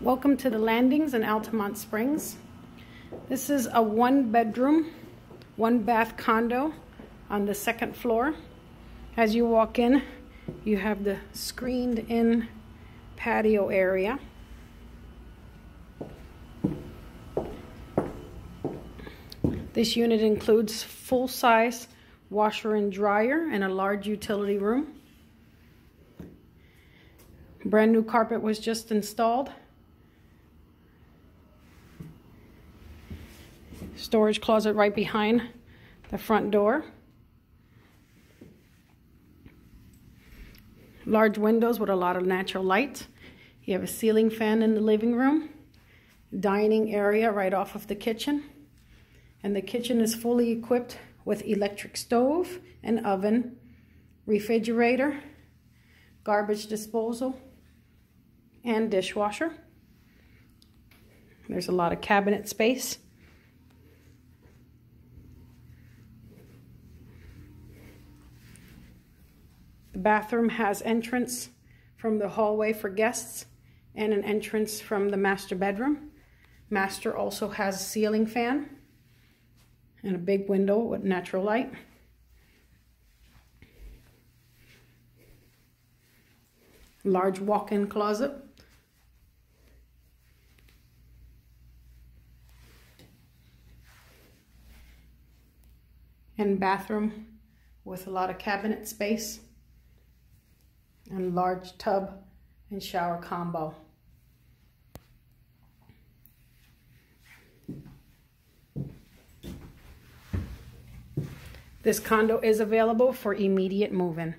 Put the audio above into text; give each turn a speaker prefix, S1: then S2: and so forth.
S1: Welcome to the landings in Altamonte Springs. This is a one bedroom, one bath condo on the second floor. As you walk in, you have the screened in patio area. This unit includes full-size washer and dryer and a large utility room. Brand new carpet was just installed. Storage closet right behind the front door. Large windows with a lot of natural light. You have a ceiling fan in the living room. Dining area right off of the kitchen. And the kitchen is fully equipped with electric stove and oven, refrigerator, garbage disposal, and dishwasher. There's a lot of cabinet space. The bathroom has entrance from the hallway for guests and an entrance from the master bedroom. Master also has a ceiling fan and a big window with natural light. Large walk-in closet. And bathroom with a lot of cabinet space and large tub and shower combo. This condo is available for immediate move-in.